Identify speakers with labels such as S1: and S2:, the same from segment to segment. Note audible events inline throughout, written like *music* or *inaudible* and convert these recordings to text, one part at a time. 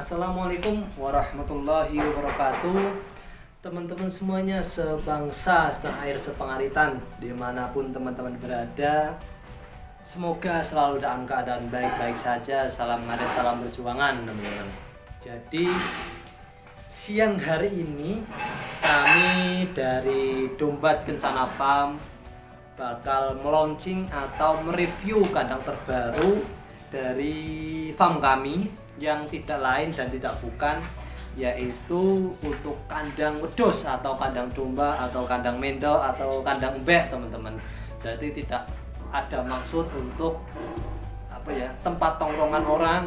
S1: Assalamualaikum warahmatullahi wabarakatuh. Teman-teman semuanya sebangsa, setanah air, sepengaritan Di mana pun teman-teman berada Semoga selalu dalam keadaan baik-baik saja. Salam ngadet, salam perjuangan teman-teman. Jadi siang hari ini Kami dari Dombat Kencana Farm Bakal meluncing atau mereview kandang terbaru dari farm kami yang tidak lain dan tidak bukan yaitu untuk kandang wedus atau kandang domba atau kandang mendel atau kandang bek teman-teman. Jadi tidak ada maksud untuk apa ya tempat tongkrongan orang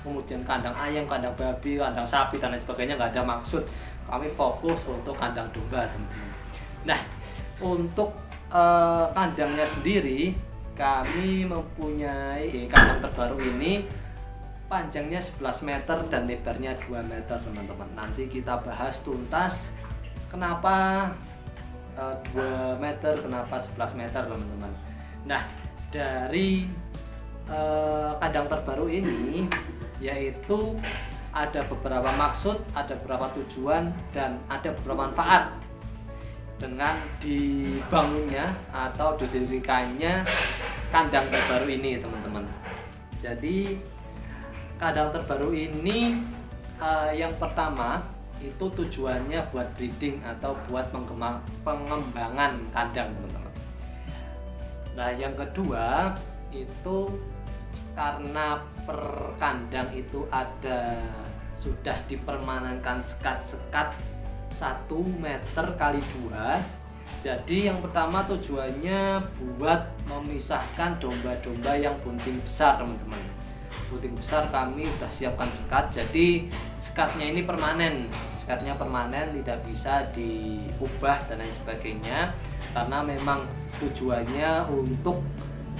S1: kemudian kandang ayam, kandang babi, kandang sapi dan lain sebagainya nggak ada maksud. Kami fokus untuk kandang domba teman-teman. Nah untuk uh, kandangnya sendiri kami mempunyai eh, kandang terbaru ini panjangnya 11 meter dan lebarnya 2 meter teman-teman. Nanti kita bahas tuntas kenapa uh, eh, 2 meter kenapa 11 meter teman-teman. Nah dari uh, kandang terbaru ini yaitu ada beberapa maksud ada beberapa tujuan dan ada beberapa manfaat. Dengan dibangunnya atau didirikannya kandang terbaru ini teman-teman. Jadi kandang terbaru ini uh, yang pertama itu tujuannya buat breeding atau buat pengembangan kandang teman-teman. Nah yang kedua itu karena per kandang itu ada sudah dipermanenkan sekat-sekat satu meter kali dua. Jadi yang pertama tujuannya buat memisahkan domba-domba yang bunting besar teman-teman bunting besar kami sudah siapkan sekat jadi sekatnya ini permanen sekatnya permanen tidak bisa diubah dan lain sebagainya karena memang tujuannya untuk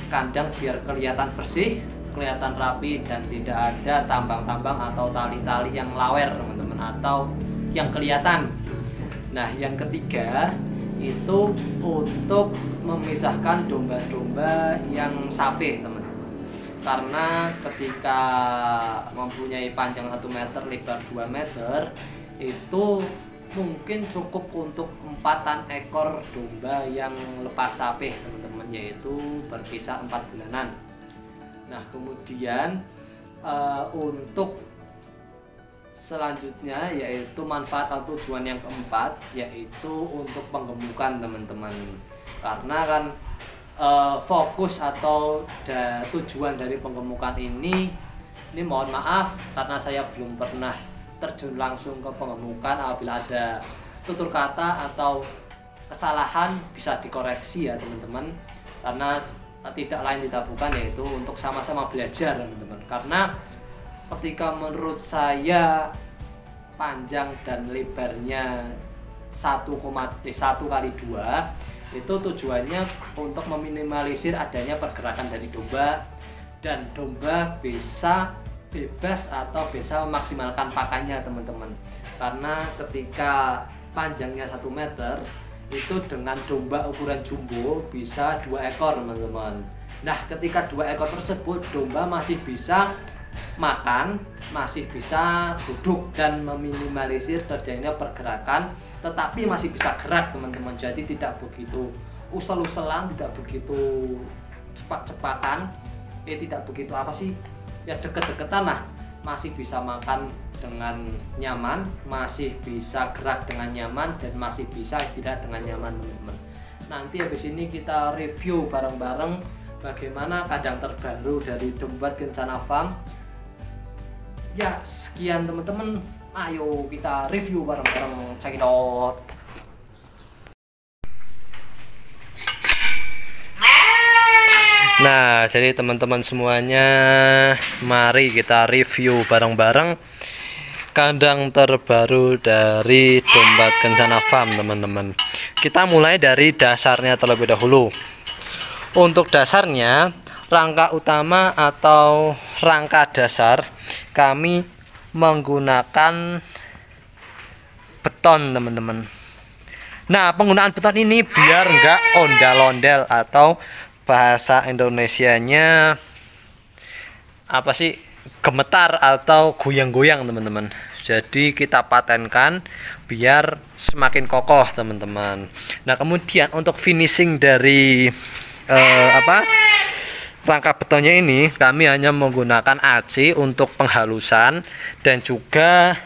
S1: kandang biar kelihatan bersih kelihatan rapi dan tidak ada tambang-tambang atau tali-tali yang lawer teman-teman atau yang kelihatan Nah, yang ketiga itu untuk memisahkan domba-domba yang sapi, teman-teman. Karena ketika mempunyai panjang 1 meter, lebar 2 meter, itu mungkin cukup untuk empatan ekor domba yang lepas sapi, teman-teman, yaitu berkisar 4 bulanan. Nah, kemudian uh, untuk selanjutnya yaitu manfaat atau tujuan yang keempat yaitu untuk penggemukan teman-teman karena kan e, fokus atau da, tujuan dari penggemukan ini ini mohon maaf karena saya belum pernah terjun langsung ke penggemukan. Apabila ada tutur kata atau kesalahan bisa dikoreksi ya teman-teman. Karena tidak lain tidak bukan yaitu untuk sama-sama belajar teman-teman. Karena ketika menurut saya panjang dan lebarnya 1, eh, 1 kali 2 itu tujuannya untuk meminimalisir adanya pergerakan dari domba dan domba bisa bebas atau bisa memaksimalkan pakannya teman-teman. Karena ketika panjangnya satu meter itu dengan domba ukuran jumbo bisa dua ekor teman-teman. Nah ketika dua ekor tersebut domba masih bisa makan masih bisa duduk dan meminimalisir terjadinya pergerakan tetapi masih bisa gerak teman-teman. Jadi tidak begitu usel-uselan tidak begitu cepat-cepatan eh tidak begitu apa sih? Ya deket-deketan lah. Masih bisa makan dengan nyaman masih bisa gerak dengan nyaman dan masih bisa istirahat dengan nyaman teman-teman. Nanti habis ini kita review bareng-bareng bagaimana kandang terbaru dari Dombat Kencana Farm ya sekian teman-teman ayo kita review bareng-bareng check it out Nah, jadi teman-teman semuanya, mari kita review bareng-bareng kandang terbaru dari Domba Kencana Farm, teman-teman. Kita mulai dari dasarnya terlebih dahulu. Untuk dasarnya, rangka utama atau rangka dasar kami menggunakan beton teman-teman. Nah penggunaan beton ini biar enggak ondal-ondel atau bahasa Indonesianya apa sih? Gemetar atau goyang-goyang teman-teman. Jadi kita patenkan biar semakin kokoh teman-teman. Nah kemudian untuk finishing dari uh, apa rangka betonnya ini kami hanya menggunakan AC untuk penghalusan dan juga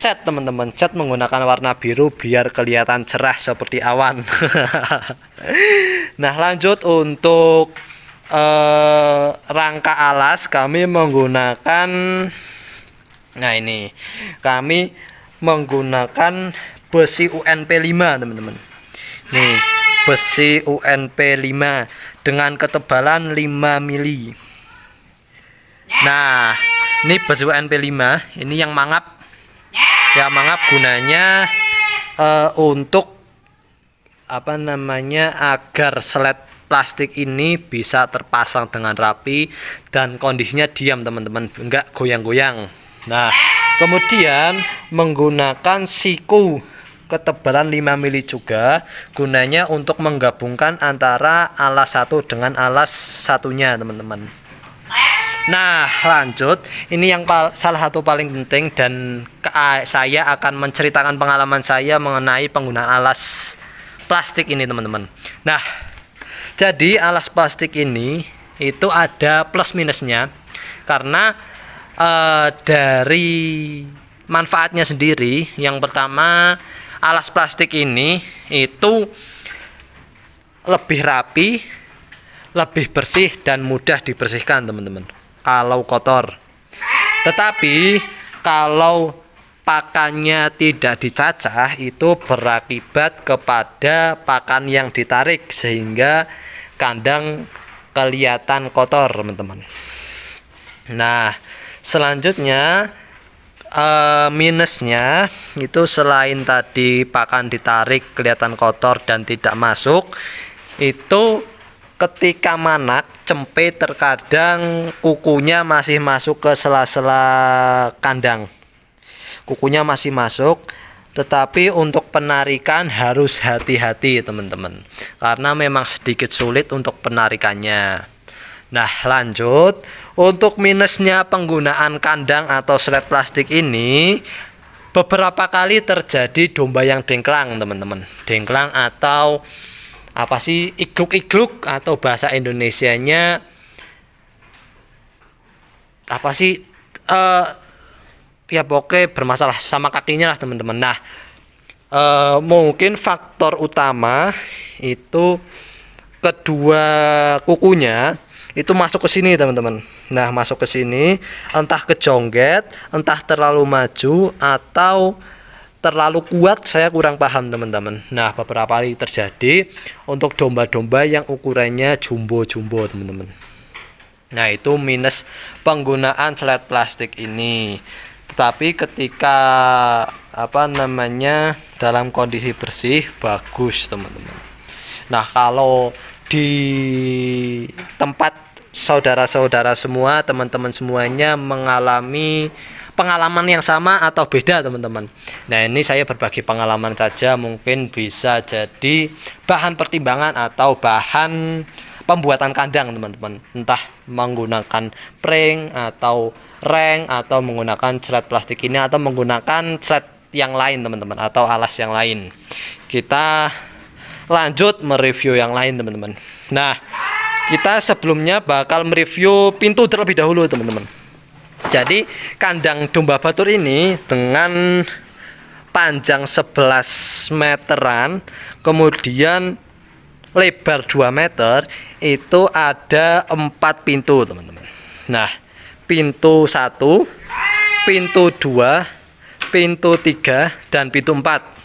S1: cat teman-teman. Cat menggunakan warna biru biar kelihatan cerah seperti awan. *laughs* Nah lanjut untuk eh, rangka alas kami menggunakan nah ini kami menggunakan besi UNP 5 teman-teman. Nih besi UNP 5 dengan ketebalan 5 mili. Nah ini besi UNP 5 ini yang mangap. Yang mangap gunanya uh, untuk apa namanya agar selet plastik ini bisa terpasang dengan rapi dan kondisinya diam teman-teman. Enggak goyang-goyang. Nah kemudian menggunakan siku ketebalan 5 mili juga gunanya untuk menggabungkan antara alas satu dengan alas satunya teman-teman Nah, lanjut. Ini yang salah satu paling penting dan saya akan menceritakan pengalaman saya mengenai penggunaan alas plastik ini, teman-teman. Nah, jadi alas plastik ini itu ada plus minusnya karena uh, dari manfaatnya sendiri yang pertama alas plastik ini itu lebih rapi, lebih bersih dan mudah dibersihkan teman-teman. Kalau kotor. Tetapi kalau pakannya tidak dicacah itu berakibat kepada pakan yang ditarik sehingga kandang kelihatan kotor teman-teman nah selanjutnya uh, minusnya itu selain tadi pakan ditarik kelihatan kotor dan tidak masuk itu ketika manak cempe terkadang kukunya masih masuk ke sela-sela kandang. Kukunya masih masuk tetapi untuk penarikan harus hati-hati teman-teman. Karena memang sedikit sulit untuk penarikannya nah lanjut. Untuk minusnya penggunaan kandang atau selet plastik ini beberapa kali terjadi domba yang dengklang teman-teman. Dengklang atau apa sih igluk-igluk atau bahasa Indonesianya apa sih uh, ya pokoknya bermasalah sama kakinya lah teman-teman. Nah e, mungkin faktor utama itu kedua kukunya itu masuk ke sini teman-teman. Nah masuk ke sini entah kejongget entah terlalu maju atau terlalu kuat saya kurang paham teman-teman. Nah beberapa kali terjadi untuk domba-domba yang ukurannya jumbo-jumbo teman-teman. Nah itu minus penggunaan selet plastik ini. Tetapi ketika apa namanya dalam kondisi bersih bagus teman-teman. Nah kalau di tempat saudara-saudara semua teman-teman semuanya mengalami pengalaman yang sama atau beda teman-teman. Nah ini saya berbagi pengalaman saja mungkin bisa jadi bahan pertimbangan atau bahan pembuatan kandang teman-teman. Entah menggunakan prank atau reng atau menggunakan serat plastik ini atau menggunakan serat yang lain teman-teman atau alas yang lain. Kita lanjut mereview yang lain teman-teman. Nah kita sebelumnya bakal mereview pintu terlebih dahulu teman-teman. Jadi kandang domba batur ini dengan panjang 11 meteran kemudian lebar 2 meter itu ada empat pintu teman-teman. Nah pintu satu, pintu dua, pintu tiga, dan pintu empat.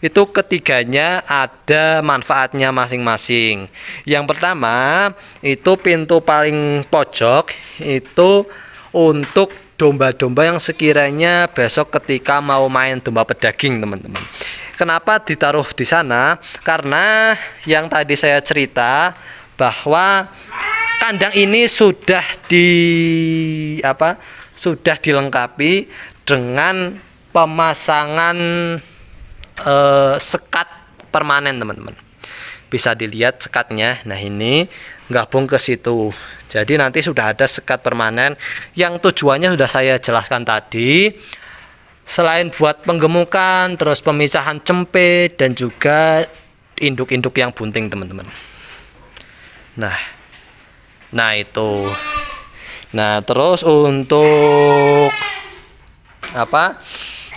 S1: Itu ketiganya ada manfaatnya masing-masing. Yang pertama itu pintu paling pojok itu untuk domba-domba yang sekiranya besok ketika mau main domba pedaging teman-teman. Kenapa ditaruh di sana? Karena yang tadi saya cerita bahwa kandang ini sudah di apa sudah dilengkapi dengan pemasangan eh, sekat permanen teman-teman bisa dilihat sekatnya nah ini gabung ke situ Jadi nanti sudah ada sekat permanen yang tujuannya sudah saya jelaskan tadi. Selain buat penggemukan, terus pemisahan cempe dan juga induk-induk yang bunting, teman-teman. Nah. Nah, itu. Nah, terus untuk apa?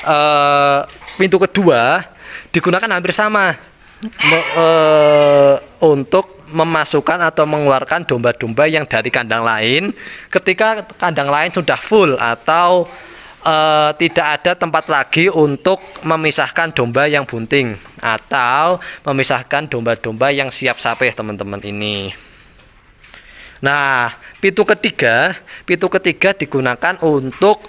S1: Uh, pintu kedua digunakan hampir sama Me, uh, untuk memasukkan atau mengeluarkan domba-domba yang dari kandang lain ketika kandang lain sudah full atau uh, tidak ada tempat lagi untuk memisahkan domba yang bunting atau memisahkan domba-domba yang siap sapeh teman-teman ini. Nah, pintu ketiga, pintu ketiga digunakan untuk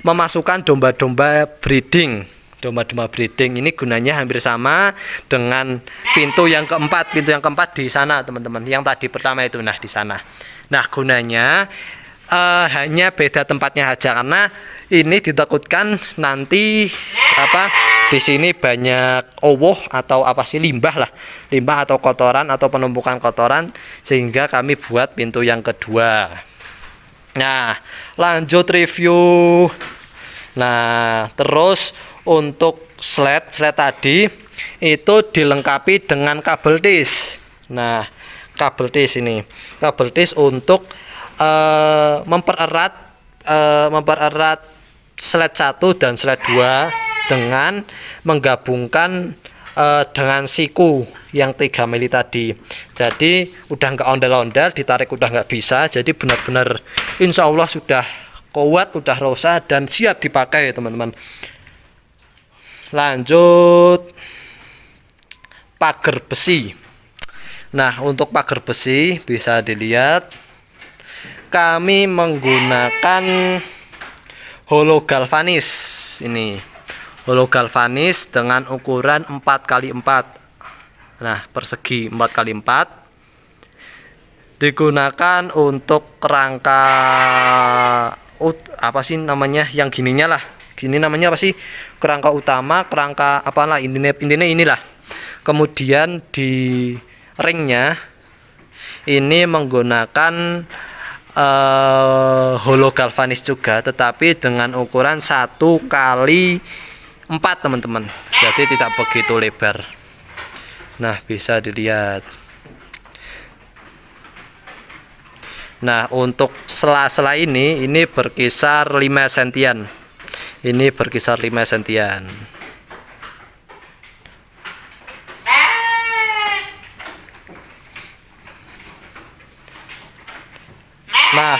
S1: memasukkan domba-domba breeding. Domba-domba breeding ini gunanya hampir sama dengan pintu yang keempat. Pintu yang keempat di sana, teman-teman. Yang tadi pertama itu nah di sana. Nah, gunanya uh, hanya beda tempatnya saja karena ini ditakutkan nanti apa di sini banyak owoh atau apa sih limbah lah limbah atau kotoran atau penumpukan kotoran sehingga kami buat pintu yang kedua nah lanjut review nah terus untuk sled sled tadi itu dilengkapi dengan kabel tis nah kabel tis ini. Kabel tis untuk uh, mempererat uh, mempererat slide 1 dan slide 2 dengan menggabungkan uh, dengan siku yang 3 mili tadi. Jadi udah nggak ondel-ondel ditarik udah nggak bisa. Jadi benar-benar insya Allah sudah kuat udah rosa dan siap dipakai teman-teman lanjut. Pagar besi. Nah untuk pagar besi bisa dilihat kami menggunakan holo galvanis ini. Holo galvanis dengan ukuran 4 kali 4 nah persegi 4 kali 4 digunakan untuk kerangka apa sih namanya? Yang gininya lah gini namanya apa sih? Kerangka utama kerangka apalah intinya intinya inilah. Kemudian di ringnya ini menggunakan uh, holo galvanis juga tetapi dengan ukuran satu kali empat teman-teman. Jadi tidak begitu lebar. Nah bisa dilihat. Nah untuk sela-sela ini ini berkisar 5 sentian ini berkisar 5 sentian. Nah,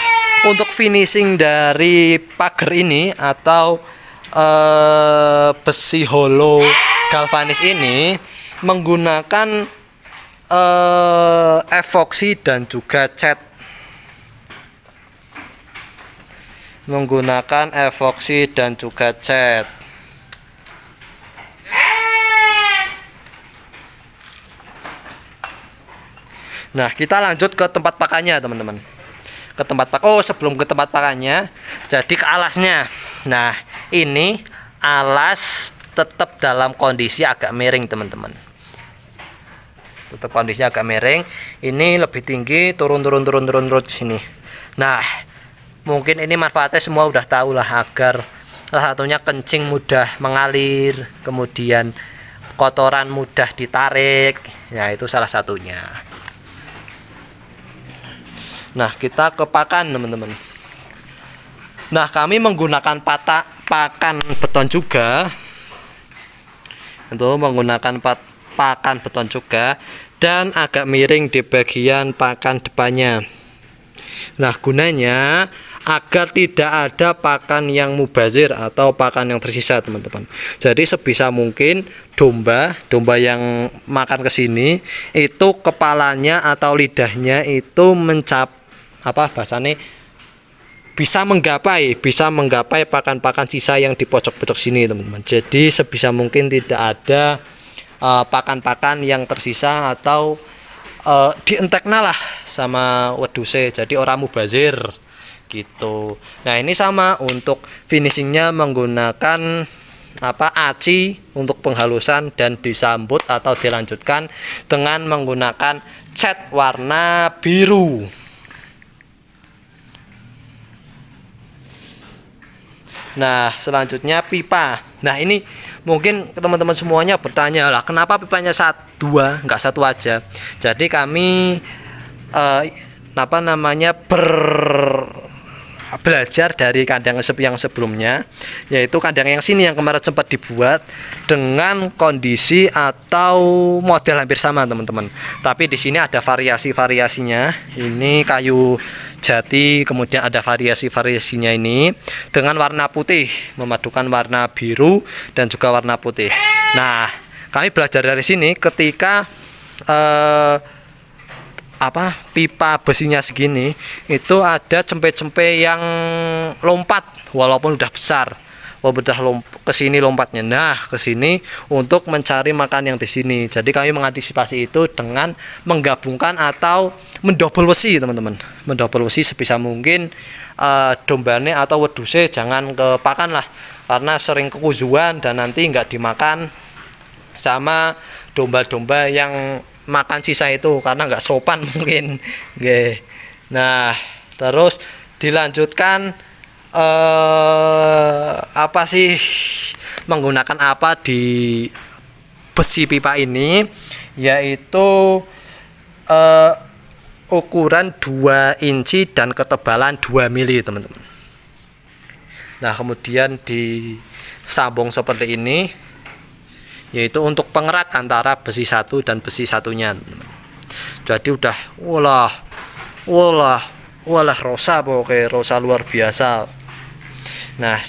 S1: untuk finishing dari pagar ini atau uh, besi holo galvanis ini menggunakan uh, evoksi dan juga cat menggunakan evoksi dan juga cat. Nah, kita lanjut ke tempat pakannya, teman-teman. Ke tempat pak oh sebelum ke tempat pakannya jadi ke alasnya. Nah ini alas tetap dalam kondisi agak miring teman-teman. Tetap kondisi agak miring. Ini lebih tinggi turun turun turun turun turun sini. Nah mungkin ini manfaatnya semua udah tahu lah agar salah satunya kencing mudah mengalir kemudian kotoran mudah ditarik ya itu salah satunya Nah, kita ke pakan, teman-teman. Nah, kami menggunakan patak pakan beton juga. Untuk menggunakan pat, pakan beton juga dan agak miring di bagian pakan depannya. Nah, gunanya agar tidak ada pakan yang mubazir atau pakan yang tersisa, teman-teman. Jadi sebisa mungkin domba, domba yang makan ke sini itu kepalanya atau lidahnya itu mencap apa bahasane bisa menggapai bisa menggapai pakan-pakan sisa yang di pojok-pojok sini teman-teman. Jadi sebisa mungkin tidak ada eh, pakan-pakan uh, yang tersisa atau uh, dientekna lah sama weduse. Jadi orang mubazir gitu nah ini sama untuk finishingnya menggunakan apa aci untuk penghalusan dan disambut atau dilanjutkan dengan menggunakan cat warna biru Nah, selanjutnya pipa. Nah, ini mungkin teman-teman semuanya bertanya lah, kenapa pipanya satu dua, nggak satu aja? Jadi kami eh, apa namanya ber belajar dari kandang yang sebelumnya yaitu kandang yang sini yang kemarin sempat dibuat dengan kondisi atau model hampir sama teman-teman. Tapi di sini ada variasi-variasinya. Ini kayu jati kemudian ada variasi-variasinya ini dengan warna putih memadukan warna biru dan juga warna putih. Nah kami belajar dari sini ketika eh, apa pipa besinya segini itu ada cempe-cempe yang lompat walaupun udah besar. Walaupun udah lomp ke sini lompatnya. Nah ke sini untuk mencari makan yang di sini. Jadi kami mengantisipasi itu dengan menggabungkan atau mendobel besi teman-teman. Mendobel besi sebisa mungkin uh, dombane atau weduse jangan kepakan lah. Karena sering kekuzuan dan nanti nggak dimakan sama domba-domba yang makan sisa itu karena nggak sopan *laughs* mungkin. Oke. nah terus dilanjutkan eh apa sih menggunakan apa di besi pipa ini yaitu eh, ukuran 2 inci dan ketebalan 2 mili teman-teman. Nah kemudian disambung seperti ini yaitu untuk pengerat antara besi satu dan besi satunya. Jadi udah walah walah walah rosa pokoknya rosa luar biasa. Nah